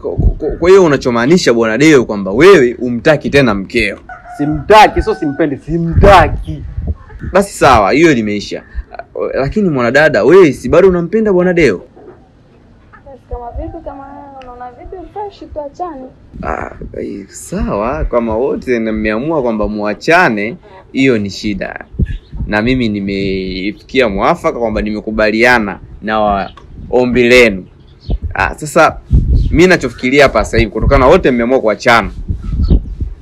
Kwa- hiyo unachomaanisha bwana Deo kwamba wewe umtaki tena mkeo? Simtaki, sio simpendi, simtaki. Basi sawa, hiyo limeisha. Lakini mwanadada, wewe si bado unampenda bwana Deo? Kama vipi, kama unaona vipi, fresh tuachane. Ah, eh, sawa, kama wote na mmeamua kwamba muachane, hiyo ni shida, na mimi nimefikia mwafaka kwamba nimekubaliana na ombi lenu. Ah, sasa mi nachofikiria hapa sasa hivi, kutokana na wote mmeamua kuachana,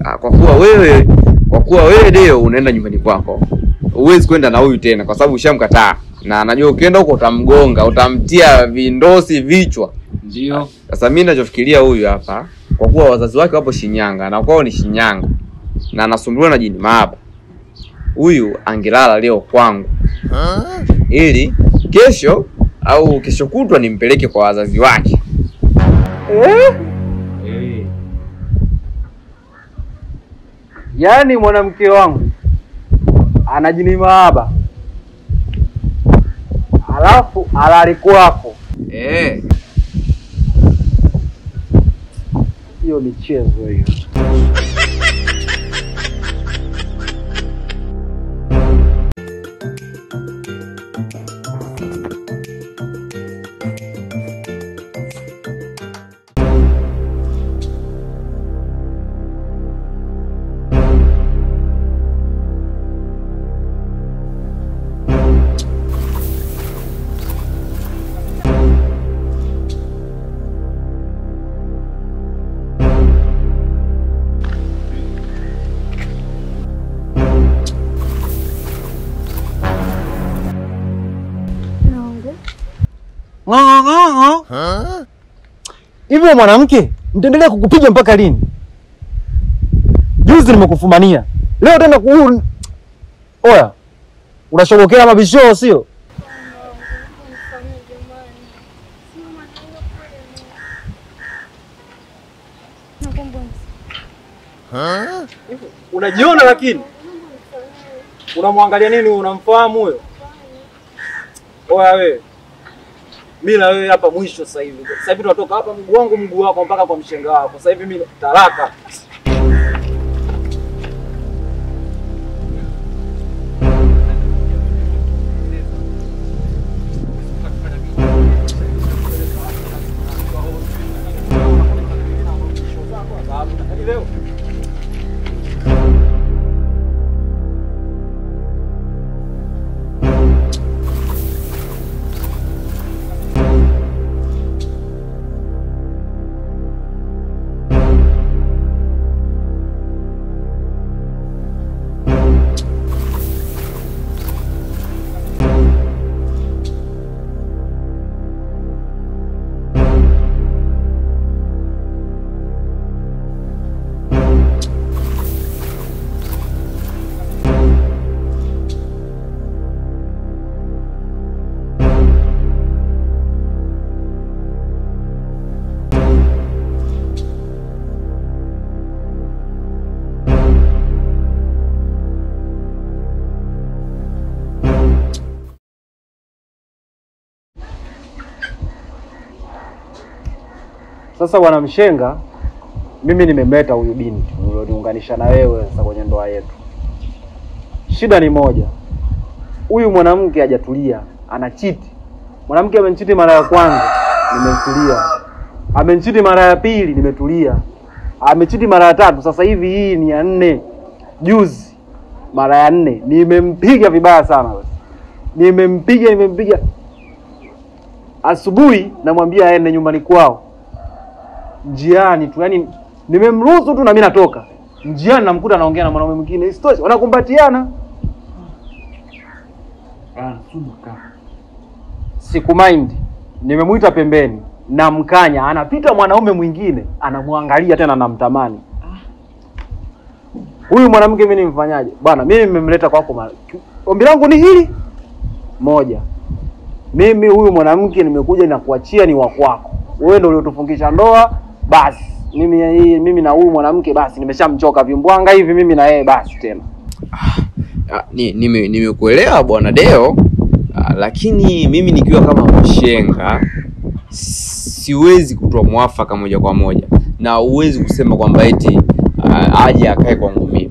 ah, kwa kuwa wewe kwa kuwa wewe Deo unaenda nyumbani kwako, huwezi kwenda na huyu tena, kwa sababu ushamkataa, na najua ukienda huko utamgonga, utamtia vindosi vichwa. Ndio. Sasa mimi ninachofikiria huyu hapa, kwa kuwa wazazi wake wapo Shinyanga na kwao ni Shinyanga na anasumbuliwa na jini mahaba, huyu angelala leo kwangu ili kesho au kesho kutwa nimpeleke kwa wazazi wake. Eh? Yaani mwanamke wangu anajinima jini mahaba, alafu alali kwako. Eh, Hiyo michezo hiyo. Hivyo mwanamke, nitaendelea kukupiga mpaka lini? Juzi nimekufumania, leo tena ku Oya, unashogokea mabishoo sio? Unajiona lakini unamwangalia nini? Unamfahamu huyo? Oya wewe, mimi na wewe hapa mwisho sasa hivi. Sasa hivi tunatoka hapa mguu wangu mguu wako mpaka kwa mshenga wako. Sasa hivi mimi talaka. Sasa bwana Mshenga, mimi nimemleta huyu binti ulioniunganisha na wewe sasa kwenye ndoa yetu. Shida ni moja, huyu mwanamke hajatulia, anachiti. Mwanamke amenchiti mara ya kwanza, nimetulia. Amenchiti mara ya pili, nimetulia. Amechiti mara ya tatu, sasa hivi hii ni ya nne. Juzi mara ya nne, nimempiga vibaya sana. Nimempiga, nimempiga. Asubuhi namwambia aende nyumbani kwao njiani tu, yani nimemruhusu tu na mimi natoka njiani, namkuta anaongea na mwanaume mwingine, isitoshe wanakumbatiana. Siku mind, nimemwita pembeni, namkanya, anapita mwanaume mwingine, anamwangalia tena, namtamani huyu mwanamke. Mimi nimfanyaje bwana? Mimi nimemleta kwako, ombi langu ni hili moja, mimi huyu mwanamke nimekuja na kuachia ni wa kwako, wewe ndio uliotufungisha ndoa. Basi mimi mimi na huyu mwanamke basi nimeshamchoka vimbwanga hivi mimi na yeye basi tena. Ah, ni- ni nimekuelewa bwana Deo, ah, lakini mimi nikiwa kama mshenga siwezi kutoa mwafaka moja kwa moja, na huwezi kusema kwamba eti ah, aje akae kwangu mimi.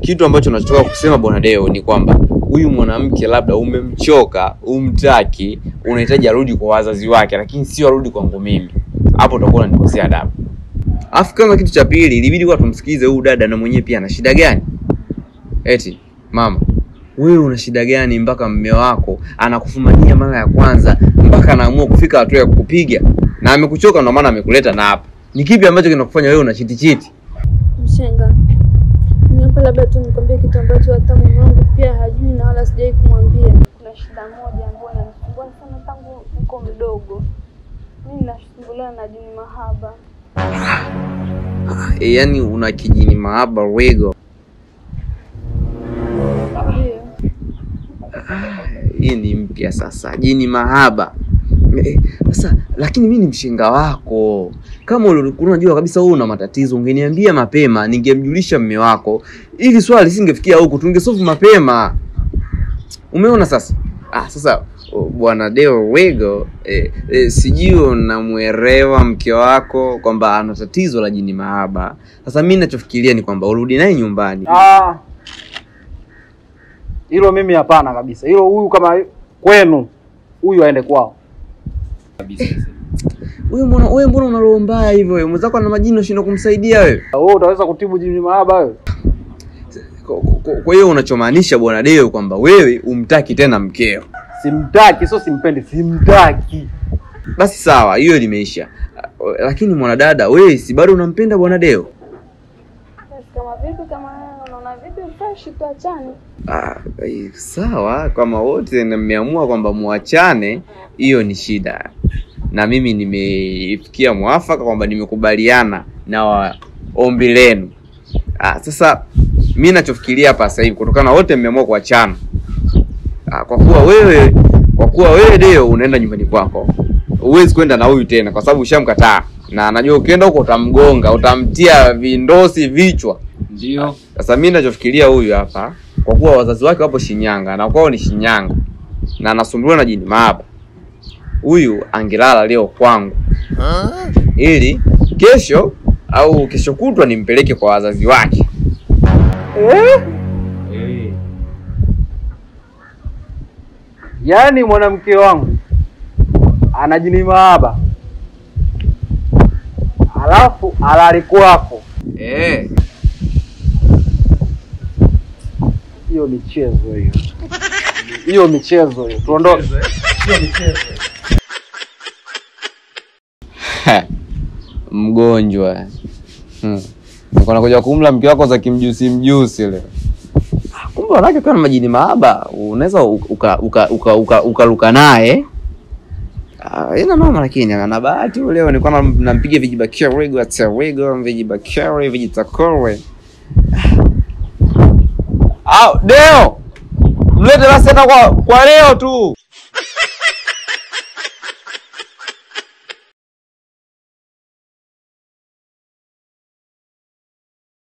Kitu ambacho nachotaka kusema bwana Deo ni kwamba huyu mwanamke labda umemchoka, umtaki, unahitaji arudi kwa wazazi wake, lakini sio arudi kwangu mimi. Hapo utakuwa unanikosea adabu. Alafu kama kitu cha pili, ilibidi kwa tumsikize huyu dada na mwenyewe pia ana shida gani? Eti mama, wewe una shida gani mpaka mume wako anakufumania mara ya kwanza mpaka anaamua kufika hatua ya kukupiga na amekuchoka, ndio maana amekuleta na hapa. Ni kipi ambacho kinakufanya wewe una chiti chiti? Mshenga, niapa labda tu nikwambie kitu ambacho hata mume wangu pia hajui na wala sijai kumwambia. Kuna shida moja ambayo inanisumbua sana tangu niko mdogo. Mimi nasumbuliwa na jini mahaba. Yani una kijini mahaba wego. Hii ni mpya sasa, jini mahaba. Sasa lakini mi ni mshenga wako. Kama ulikuwa unajua kabisa wewe una matatizo, ungeniambia mapema, ningemjulisha mme wako ili swala lisingefikia huku, tungesolve mapema. Umeona sasa? Ah, sasa oh, bwana Deo Wego eh, eh, sijui unamwelewa mke wako kwamba ana tatizo la jini mahaba. Sasa mi nachofikiria ni kwamba urudi naye nyumbani. Ah, hilo mimi hapana kabisa. Hilo huyu kama kwenu, huyu aende kwao. kabisa. Wewe mbona wewe mbona una roho mbaya hivyo wewe? Mwenzako ana majini unashindwa kumsaidia wewe. Wewe utaweza kutibu jini mahaba wewe? Kwa- hiyo unachomaanisha bwana Deo kwamba wewe umtaki tena mkeo. Simtaki, sio simpendi, simtaki. Basi sawa, hiyo limeisha. Lakini mwanadada, wewe si bado unampenda bwana Deo? Kama vipi kama unaona vipi fresh tuachane. Ah, eh, sawa, kama wote mmeamua kwamba muachane, hiyo ni shida, na mimi nimefikia mwafaka kwamba nimekubaliana na ombi lenu. Ah, sasa mi nachofikiria hapa sasa hivi, kutokana wote mmeamua kuachana, ah, kwa kuwa wewe kwa kuwa wewe Deo unaenda nyumbani kwako, huwezi kwenda na huyu tena, kwa sababu ushamkataa, na najua ukienda huko utamgonga, utamtia vindosi vichwa. Ndio. Sasa mimi ninachofikiria huyu hapa, kwa kuwa wazazi wake wapo Shinyanga na kwao ni Shinyanga na anasumbuliwa na jini mahaba, huyu angelala leo kwangu ili kesho au kesho kutwa nimpeleke kwa wazazi wake. Eh? Yaani mwanamke wangu anajinima jini mahaba, alafu alali kwako. Eh, Hiyo michezo hiyo, hiyo michezo hiyo, tuondoke. Hiyo michezo. mgonjwa hmm. Niko nakuja kumla mke wako za kimjusi mjusi leo. Kumbe wanawake kwa na majini maaba, unaweza ukaruka uka, uka, uka, uka naye Ah, ina mama lakini ana bahati leo nilikuwa nam- nampiga vijibakio rego atawego vijibakia vijitakore. Au, Deo. Mlete basi hata kwa kwa leo tu.